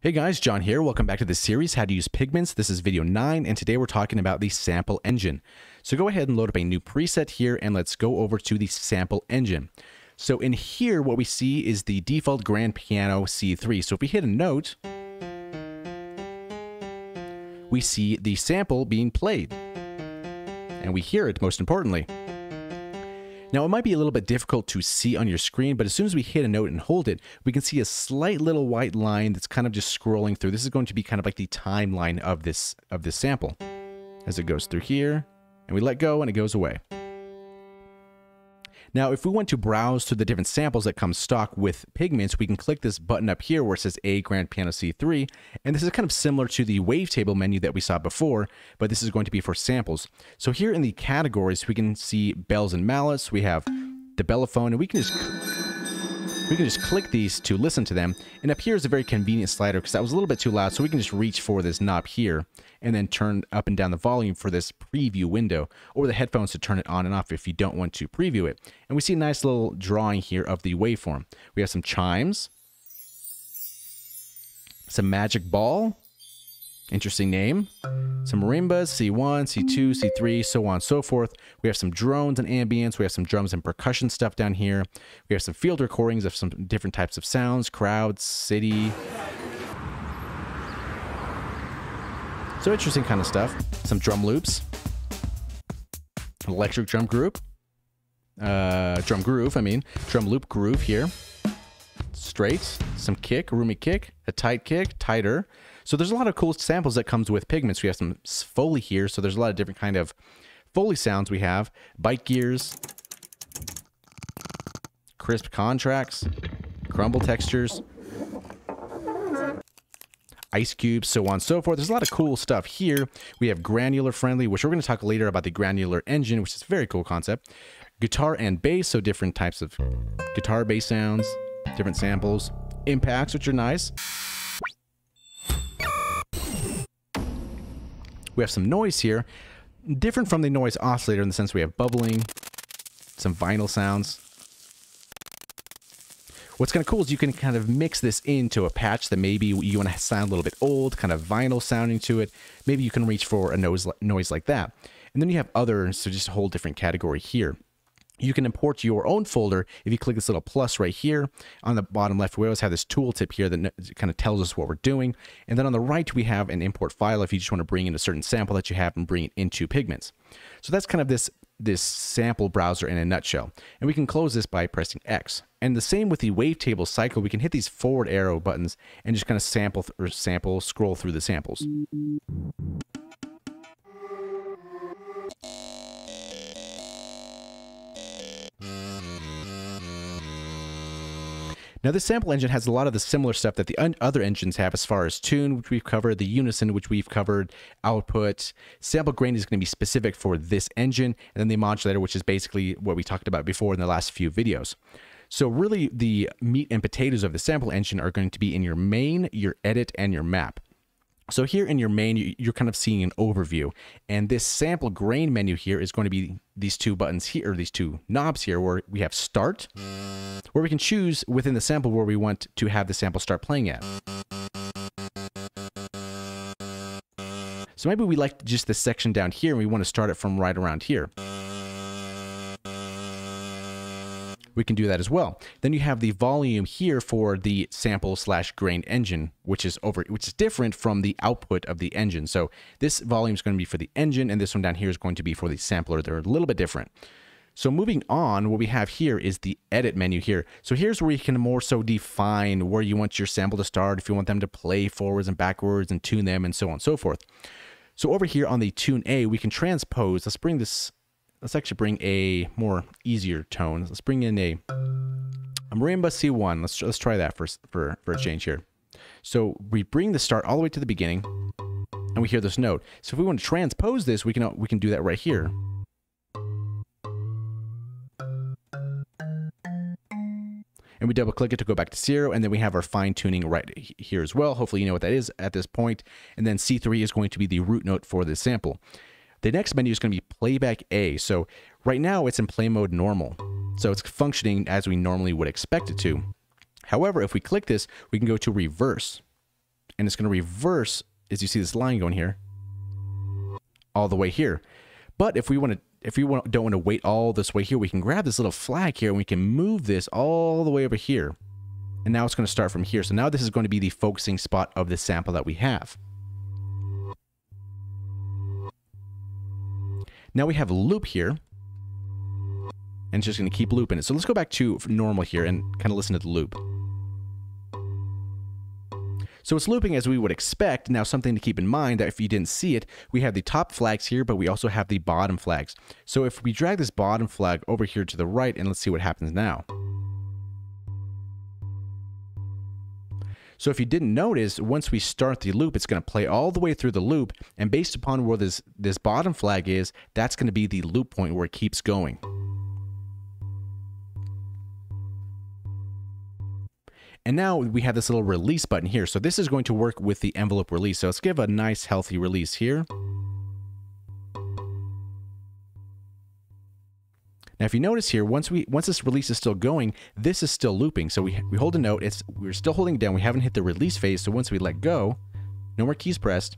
Hey guys, Jon here. Welcome back to the series, How to Use Pigments. This is video 9, and today we're talking about the sample engine. So go ahead and load up a new preset here, and let's go over to the sample engine. So in here, what we see is the default grand piano C3. So if we hit a note, we see the sample being played. And we hear it, most importantly. Now, it might be a little bit difficult to see on your screen, but as soon as we hit a note and hold it, we can see a slight little white line that's kind of just scrolling through. This is going to be kind of like the timeline of this of this sample as it goes through here, and we let go and it goes away. Now, if we want to browse to the different samples that come stock with Pigments, we can click this button up here where it says A Grand Piano C3, and this is kind of similar to the wavetable menu that we saw before, but this is going to be for samples. So here in the categories, we can see bells and mallets, we have the bellophone, and we can just we can just click these to listen to them. And up here is a very convenient slider because that was a little bit too loud. So we can just reach for this knob here and then turn up and down the volume for this preview window or the headphones to turn it on and off if you don't want to preview it. And we see a nice little drawing here of the waveform. We have some chimes, some magic ball, Interesting name. Some marimbas, C1, C2, C3, so on and so forth. We have some drones and ambience. We have some drums and percussion stuff down here. We have some field recordings of some different types of sounds, crowds, city. So interesting kind of stuff. Some drum loops. Electric drum group. Uh, drum groove, I mean. Drum loop groove here. Straight. Some kick, roomy kick. A tight kick, tighter. So there's a lot of cool samples that comes with pigments. We have some Foley here, so there's a lot of different kind of Foley sounds we have. Bite gears, crisp contracts, crumble textures, ice cubes, so on and so forth. There's a lot of cool stuff here. We have granular friendly, which we're going to talk later about the granular engine, which is a very cool concept. Guitar and bass, so different types of guitar bass sounds, different samples. Impacts, which are nice. We have some noise here, different from the noise oscillator in the sense we have bubbling, some vinyl sounds. What's kind of cool is you can kind of mix this into a patch that maybe you want to sound a little bit old, kind of vinyl sounding to it. Maybe you can reach for a noise, noise like that. And then you have others, so just a whole different category here you can import your own folder if you click this little plus right here. On the bottom left we always have this tooltip here that kind of tells us what we're doing. And then on the right we have an import file if you just want to bring in a certain sample that you have and bring it into pigments. So that's kind of this this sample browser in a nutshell. And we can close this by pressing X. And the same with the wavetable cycle. We can hit these forward arrow buttons and just kind of sample or sample scroll through the samples Now, this sample engine has a lot of the similar stuff that the other engines have as far as tune, which we've covered, the unison, which we've covered, output. Sample grain is going to be specific for this engine, and then the modulator, which is basically what we talked about before in the last few videos. So really, the meat and potatoes of the sample engine are going to be in your main, your edit, and your map. So here in your main, you're kind of seeing an overview. And this sample grain menu here is going to be these two buttons here, or these two knobs here, where we have start, where we can choose within the sample where we want to have the sample start playing at. So maybe we like just this section down here and we want to start it from right around here we can do that as well. Then you have the volume here for the sample slash grain engine, which is over, which is different from the output of the engine. So this volume is going to be for the engine, and this one down here is going to be for the sampler. They're a little bit different. So moving on, what we have here is the edit menu here. So here's where you can more so define where you want your sample to start, if you want them to play forwards and backwards and tune them and so on and so forth. So over here on the tune A, we can transpose. Let's bring this let's actually bring a more easier tone. Let's bring in a, a marimba C1. Let's let's try that for for for a change here. So we bring the start all the way to the beginning, and we hear this note. So if we want to transpose this, we can we can do that right here. and we double click it to go back to zero and then we have our fine tuning right here as well hopefully you know what that is at this point and then c3 is going to be the root note for this sample the next menu is going to be playback A. So right now it's in play mode normal. So it's functioning as we normally would expect it to. However, if we click this, we can go to reverse. and it's going to reverse as you see this line going here all the way here. But if we want to if we want, don't want to wait all this way here, we can grab this little flag here and we can move this all the way over here. And now it's going to start from here. So now this is going to be the focusing spot of the sample that we have. Now we have a loop here. And it's just going to keep looping it. So let's go back to normal here and kind of listen to the loop. So it's looping as we would expect. Now something to keep in mind that if you didn't see it, we have the top flags here, but we also have the bottom flags. So if we drag this bottom flag over here to the right, and let's see what happens now. So if you didn't notice, once we start the loop, it's going to play all the way through the loop. And based upon where this, this bottom flag is, that's going to be the loop point where it keeps going. And now we have this little release button here. So this is going to work with the envelope release. So let's give a nice healthy release here. Now, if you notice here, once we once this release is still going, this is still looping. So we, we hold a note, it's we're still holding it down. We haven't hit the release phase. So once we let go, no more keys pressed,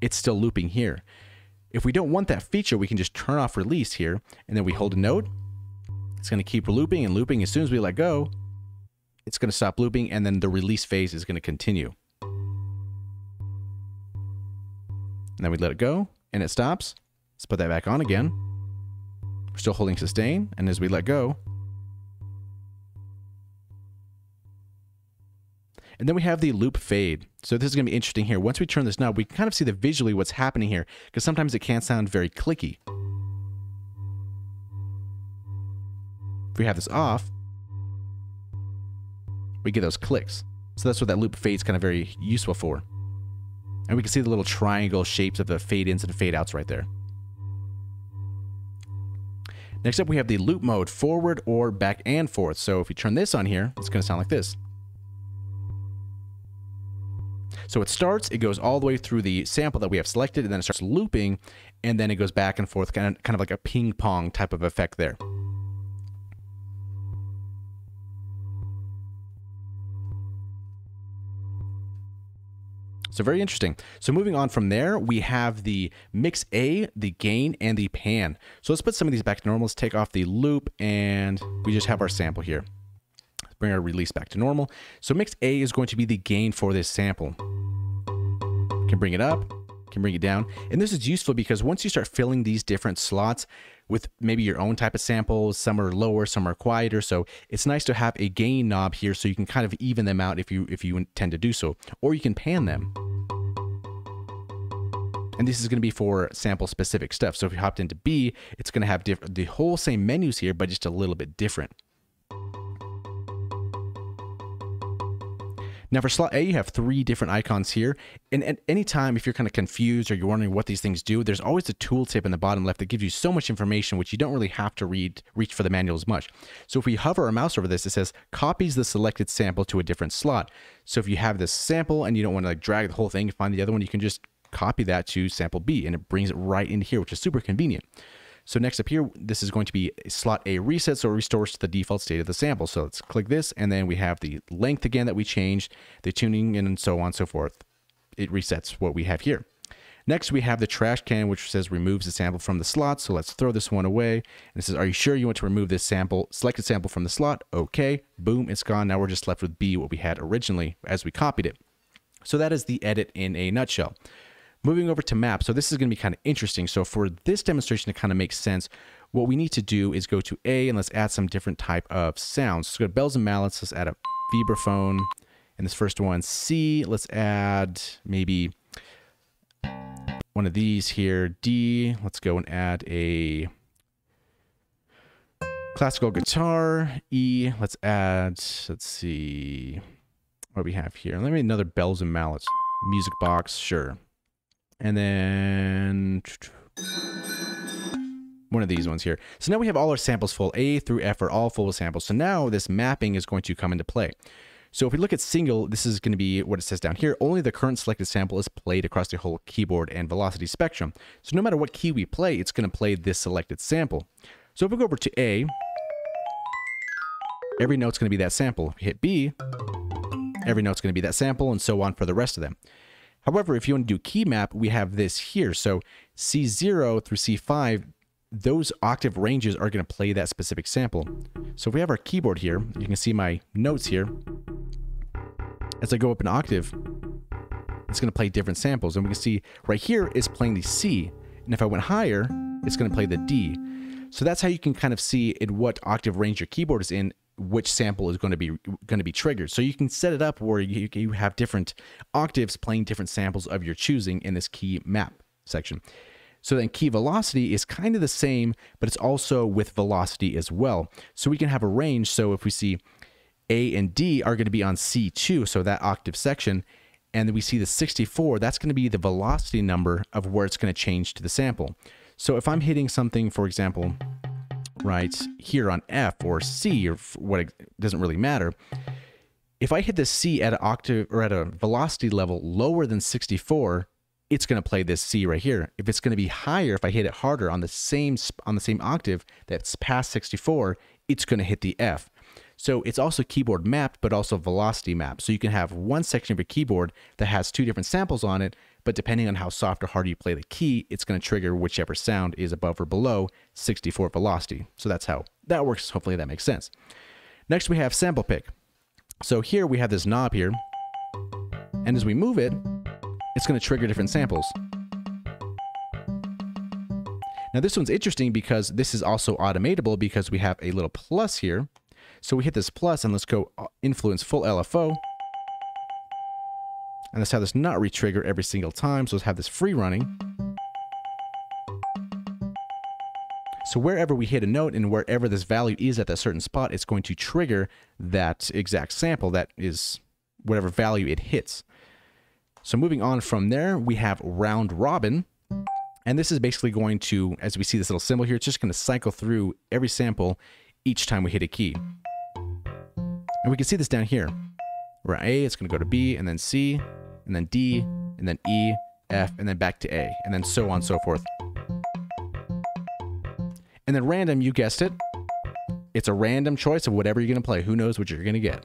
it's still looping here. If we don't want that feature, we can just turn off release here, and then we hold a note. It's going to keep looping and looping. As soon as we let go, it's going to stop looping and then the release phase is going to continue. And then we let it go and it stops. Let's put that back on again. We're still holding sustain and as we let go, And then we have the loop fade. So this is going to be interesting here. Once we turn this knob, we can kind of see the visually what's happening here because sometimes it can sound very clicky. If we have this off, we get those clicks. So that's what that loop fade is kind of very useful for. And we can see the little triangle shapes of the fade ins and fade outs right there. Next up, we have the loop mode, forward or back and forth. So if we turn this on here, it's going to sound like this. So it starts, it goes all the way through the sample that we have selected, and then it starts looping, and then it goes back and forth, kind of, kind of like a ping pong type of effect there. So very interesting. So moving on from there, we have the mix A, the gain, and the pan. So let's put some of these back to normal. Let's take off the loop and we just have our sample here. Let's bring our release back to normal. So mix A is going to be the gain for this sample. Can bring it up, can bring it down. And this is useful because once you start filling these different slots, with maybe your own type of samples. Some are lower, some are quieter. So it's nice to have a gain knob here so you can kind of even them out if you if you intend to do so. Or you can pan them. And this is going to be for sample specific stuff. So if you hopped into B, it's going to have the whole same menus here, but just a little bit different. Now for slot A, you have three different icons here. And at any time, if you're kind of confused or you're wondering what these things do, there's always a tooltip in the bottom left that gives you so much information, which you don't really have to read, reach for the manual as much. So if we hover our mouse over this, it says copies the selected sample to a different slot. So if you have this sample and you don't want to like drag the whole thing and find the other one, you can just copy that to sample B and it brings it right into here, which is super convenient. So next up here, this is going to be slot A reset, so it restores to the default state of the sample. So let's click this, and then we have the length again that we changed, the tuning, and so on and so forth. It resets what we have here. Next, we have the trash can, which says removes the sample from the slot. So let's throw this one away. And it says, are you sure you want to remove this sample, selected sample from the slot? Okay, boom, it's gone. Now we're just left with B, what we had originally as we copied it. So that is the edit in a nutshell. Moving over to map, so this is going to be kind of interesting. So for this demonstration to kind of make sense, what we need to do is go to A and let's add some different type of sounds. So go to bells and mallets, let's add a vibraphone. And this first one, C, let's add maybe one of these here. D, let's go and add a classical guitar. E, let's add, let's see, what we have here? Let me another bells and mallets. Music box, sure. And then one of these ones here. So now we have all our samples full. A through F are all full of samples. So now this mapping is going to come into play. So if we look at single, this is going to be what it says down here. Only the current selected sample is played across the whole keyboard and velocity spectrum. So no matter what key we play, it's going to play this selected sample. So if we go over to A, every note's going to be that sample. Hit B, every note's going to be that sample and so on for the rest of them. However, if you want to do key map, we have this here. So C0 through C5, those octave ranges are going to play that specific sample. So if we have our keyboard here, you can see my notes here. As I go up an octave, it's going to play different samples. And we can see right here is playing the C. And if I went higher, it's going to play the D. So that's how you can kind of see in what octave range your keyboard is in which sample is going to be going to be triggered. So you can set it up where you, you have different octaves playing different samples of your choosing in this key map section. So then key velocity is kind of the same, but it's also with velocity as well. So we can have a range. So if we see A and D are going to be on C2, so that octave section, and then we see the 64, that's going to be the velocity number of where it's going to change to the sample. So if I'm hitting something, for example, right here on F or C or what it doesn't really matter. If I hit the C at an octave or at a velocity level lower than 64, it's going to play this C right here. If it's going to be higher, if I hit it harder on the same on the same octave that's past 64, it's going to hit the F. So it's also keyboard mapped, but also velocity mapped. So you can have one section of your keyboard that has two different samples on it, but depending on how soft or hard you play the key, it's going to trigger whichever sound is above or below 64 velocity. So that's how that works. Hopefully that makes sense. Next, we have sample pick. So here we have this knob here, and as we move it, it's going to trigger different samples. Now this one's interesting because this is also automatable because we have a little plus here. So we hit this plus and let's go uh, influence full LFO. And let's have this not retrigger every single time. So let's have this free running. So wherever we hit a note and wherever this value is at that certain spot, it's going to trigger that exact sample that is whatever value it hits. So moving on from there, we have round robin. And this is basically going to, as we see this little symbol here, it's just going to cycle through every sample each time we hit a key. And we can see this down here. Where A, it's going to go to B, and then C, and then D, and then E, F, and then back to A, and then so on and so forth. And then random, you guessed it. It's a random choice of whatever you're going to play. Who knows what you're going to get.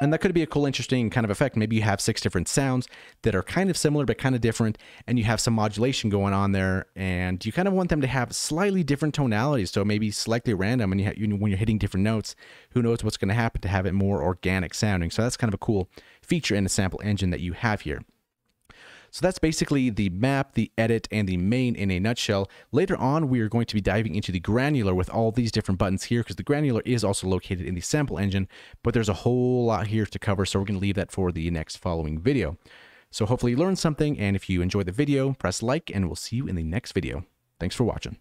And that could be a cool, interesting kind of effect. Maybe you have six different sounds that are kind of similar but kind of different, and you have some modulation going on there, and you kind of want them to have slightly different tonalities. So maybe slightly random, and you, you when you're hitting different notes, who knows what's going to happen to have it more organic sounding. So that's kind of a cool feature in the sample engine that you have here. So that's basically the map, the edit, and the main in a nutshell. Later on, we are going to be diving into the granular with all these different buttons here because the granular is also located in the sample engine, but there's a whole lot here to cover, so we're going to leave that for the next following video. So hopefully you learned something, and if you enjoyed the video, press like, and we'll see you in the next video. Thanks for watching.